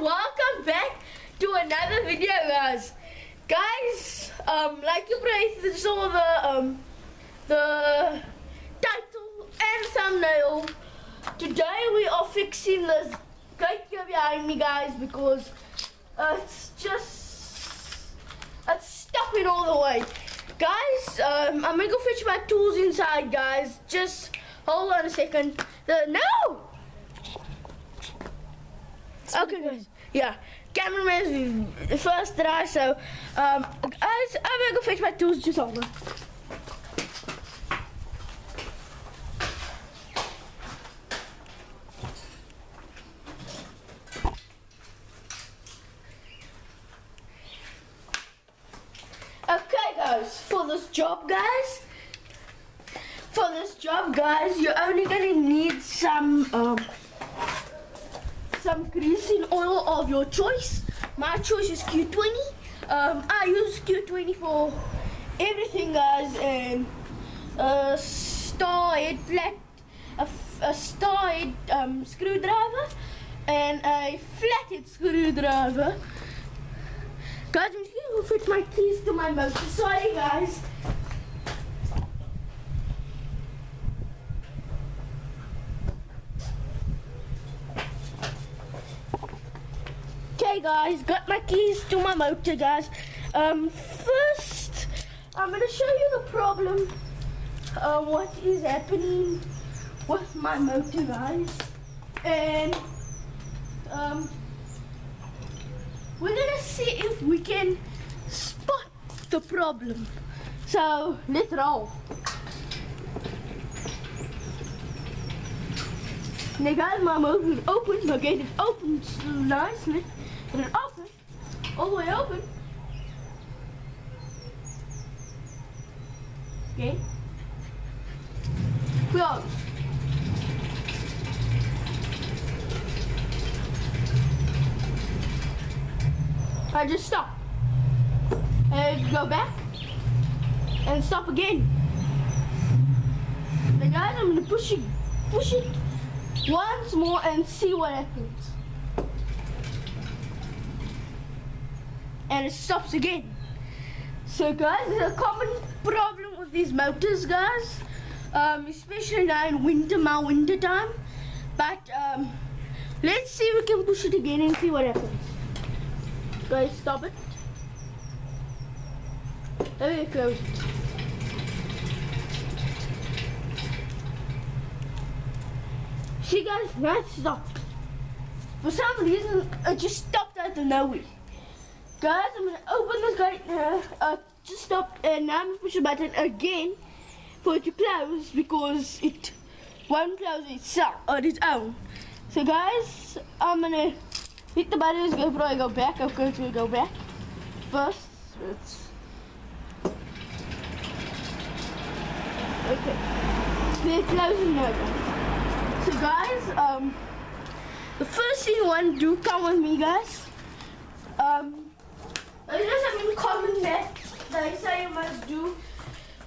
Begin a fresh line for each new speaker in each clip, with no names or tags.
welcome back to another video guys. Guys, um, like you probably saw the, um, the title and thumbnail. Today we are fixing this gate here behind me guys because uh, it's just, it's stopping all the way. Guys, um, I'm gonna go fetch my tools inside guys. Just hold on a second. The, no! Okay, guys. Yeah, cameraman is the first try, so um, guys, I'm gonna go fetch my tools. Just on. Okay, guys, for this job, guys, for this job, guys, you're only gonna need some um some greasing oil of your choice. My choice is Q20. Um, I use Q20 for everything, guys, and a star head flat, a, star head um, screwdriver, and a flathead screwdriver. Guys, I'm just gonna go fit my keys to my motor. Sorry, guys. Guys, got my keys to my motor guys. Um, first, I'm gonna show you the problem. Uh, what is happening with my motor guys. And, um, we're gonna see if we can spot the problem. So, let's roll. Now guys, my motor is open, my gate is open so nicely. Open, all the way open. Okay. Close. I just stop. And go back. And stop again. Guys, I'm gonna push it, push it once more and see what happens. And it stops again. So guys, there's a common problem with these motors, guys. Um, especially now in winter, my winter time. But um, let's see if we can push it again and see what happens. Guys, stop it. Me close it. See guys, it stopped. For some reason, it just stopped out of nowhere. Guys, I'm gonna open this gate now. Uh, just stop and now I'm gonna push the button again for it to close because it won't close itself on its own. So guys, I'm gonna hit the button before I go back. I'm going to go back. First, let's Okay. They're closing now guys. So guys, um the first thing you want to do, come with me guys. Um there's something common that they say you must do.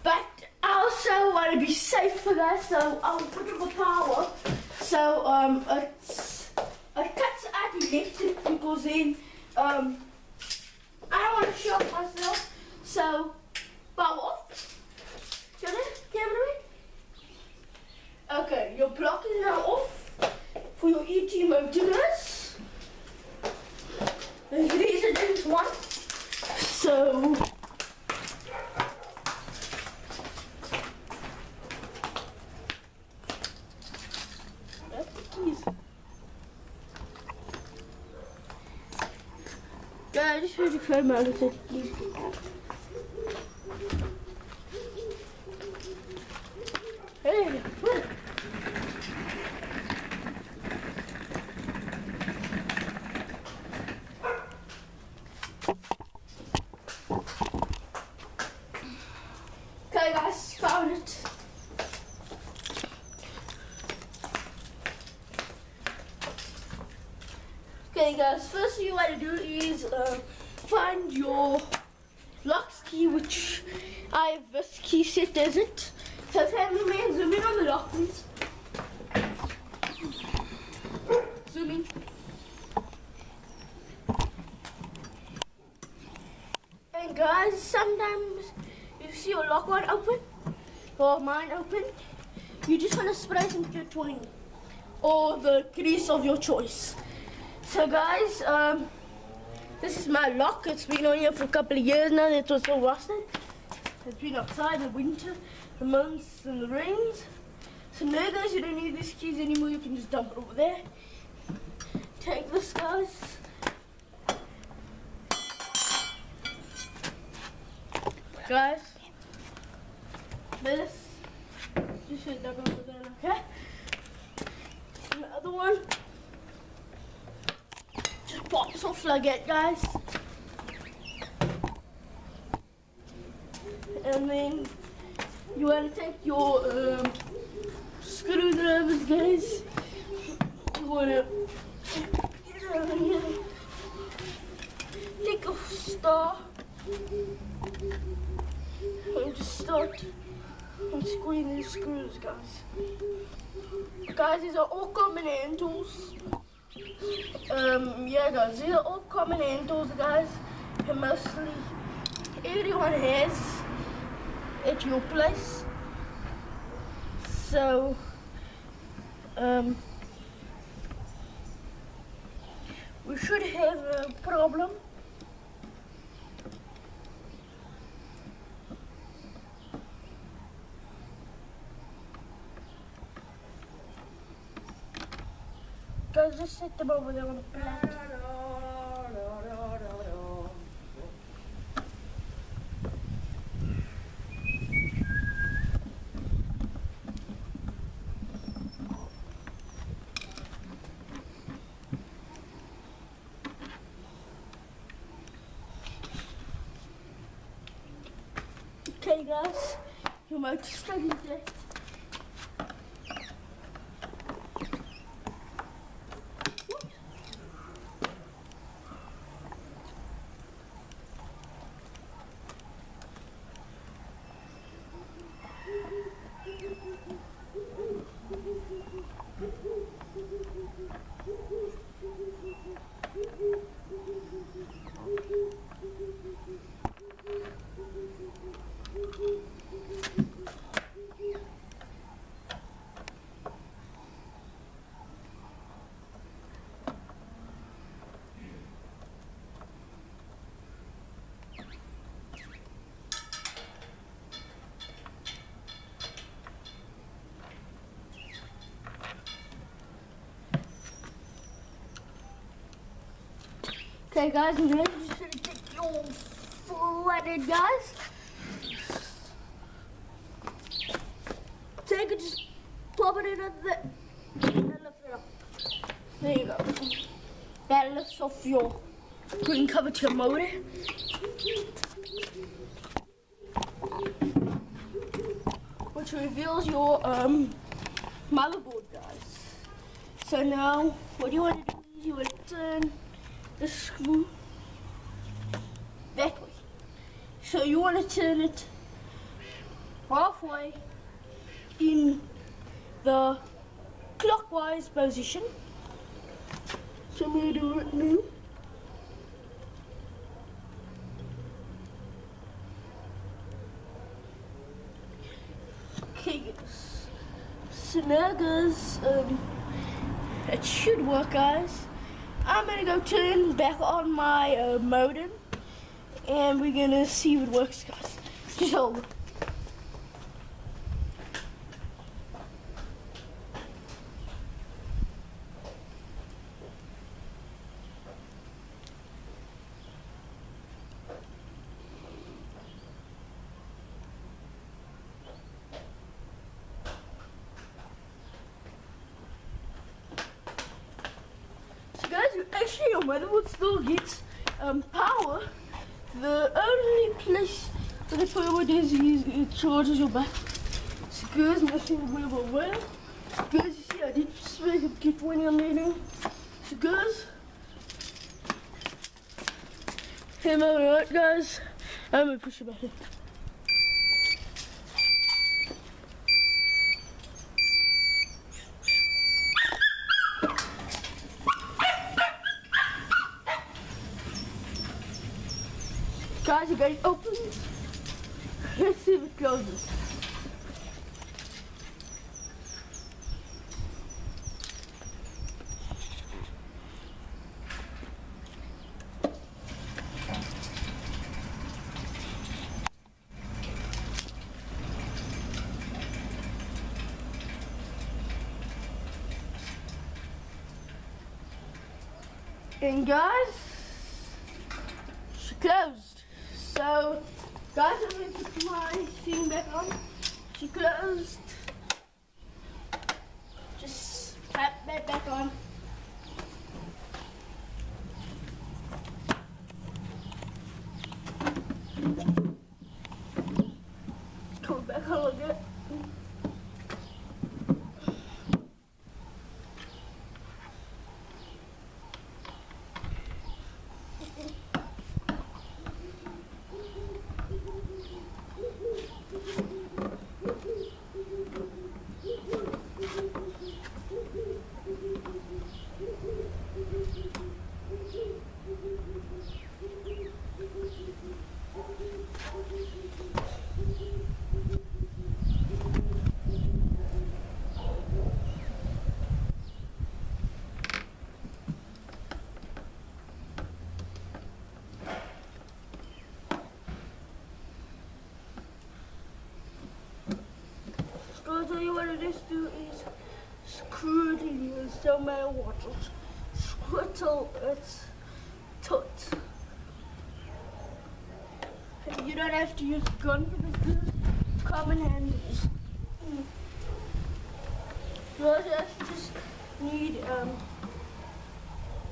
But I also want to be safe for that, so I'll put up a power. So um, it's, it cuts out left it because then um, I don't want to shock myself. So power off. Get it, cameraman? Okay, your block is now off for your ET motors. These are just one. So Yeah, I just heard a phone out of Okay guys, first thing you want to do is uh, find your lock key, which I have this key set does it? So family man, zoom in on the lock please. Zoom in. And guys, sometimes you see your lock one open, or mine open, you just want to spray some Q20 or the grease of your choice. So guys, um, this is my lock. It's been on here for a couple of years now. It's also rusted. It's been outside the winter, the months and the rains. So now guys, you don't need these keys anymore. You can just dump it over there. Take this guys. Guys, this just should dump it over there, okay? And the other one off it, guys. And then you want to take your um, screwdrivers, guys. You want to get. Take a star and just start unscrewing these screws, guys. Guys, these are all common hand tools. Um, yeah, guys, these are all common hand tools, guys. And mostly everyone has at your place. So, um, we should have a problem. Guys, just set them over there on the. Okay, guys, your motor's starting to Okay, guys, then you're just gonna take your flooded, guys. Take it, just plop it in under the. and lift it up. There you go. That lifts off your green cover to your motor. Which reveals your um, motherboard, guys. So now, what do you want to do is you want to turn the screw that way. So you want to turn it halfway in the clockwise position. So I'm going to do it now. Okay. So now, guys, um, it should work, guys. I'm gonna go turn back on my uh, modem and we're gonna see if it works guys. Hold. So actually your motherboard still gets um, power. The only place where the power is, is it charges your back. So guys, nothing will go well. Guys, you see I did speak of get one on there. So guys, am I right guys? I'm gonna push it back in. guys, you open. Oh, let's see if it closes. And guys, she closed. So, guys, I'm going to put my thing back on. She closed. Just tap that back on. Come back on a little bit. So I'll tell you what it is do is screw it in so many it till it's. And you don't have to use a gun for this dude. Common. Mm. You also just need um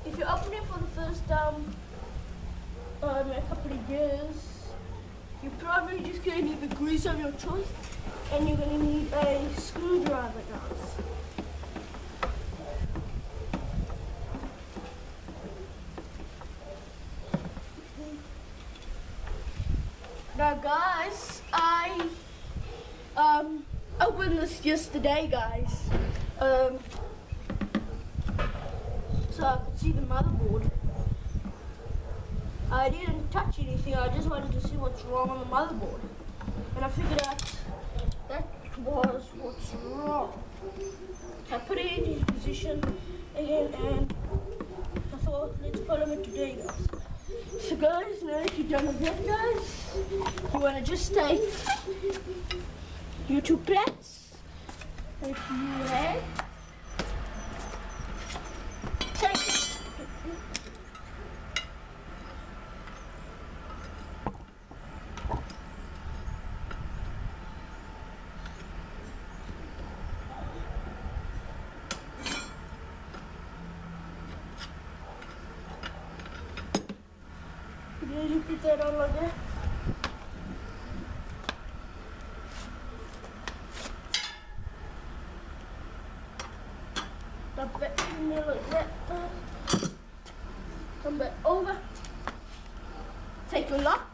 if you open it for the first time um, a couple of years, you're probably just gonna need the grease of your choice and you're going to need a screwdriver, guys. Now, guys, I um opened this yesterday, guys. Um, so I could see the motherboard. I didn't touch anything. I just wanted to see what's wrong on the motherboard, and I figured out was what's wrong. I put it in his position again and I thought let's put him today guys. So guys, now that you've done with that guys, you wanna just take your two plants that you. Take it. Did you put that on like that? Dump it in there like that. Come it over. Take your lock.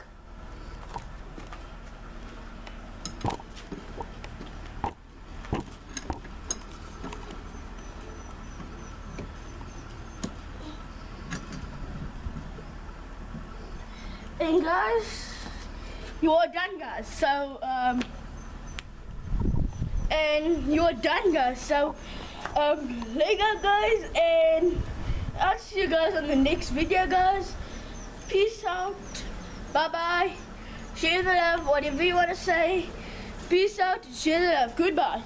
And guys, you are done, guys. So, um, and you're done, guys. So, um, Lego, guys, and I'll see you guys on the next video, guys. Peace out. Bye bye. Share the love, whatever you want to say. Peace out. Share the love. Goodbye.